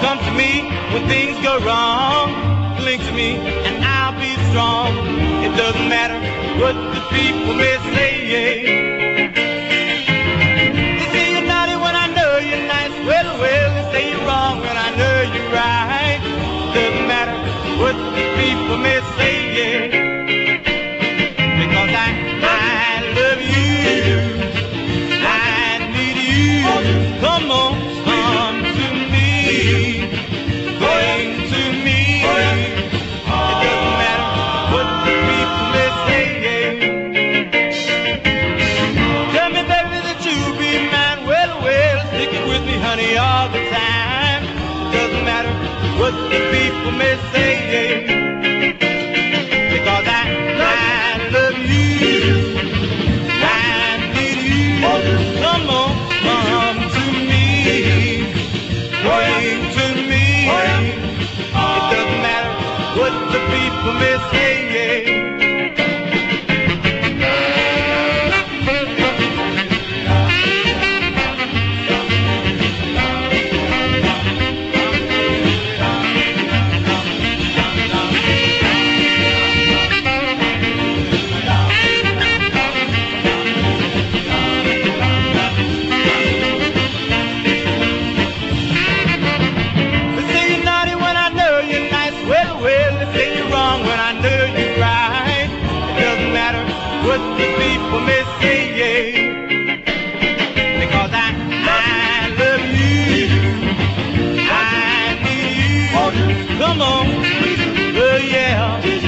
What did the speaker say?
Come to me when things go wrong. Cling to me and I'll be strong. It doesn't matter what the people may say. With me, honey, all the time. Doesn't matter what the people may say. Because I, I love you. I need you. Come on, come to me. Cling to me. It doesn't matter what the people may say. Wrong when I know you're right. It doesn't matter what the people may say. Because I, I love you. I need you. Come on. Oh, yeah.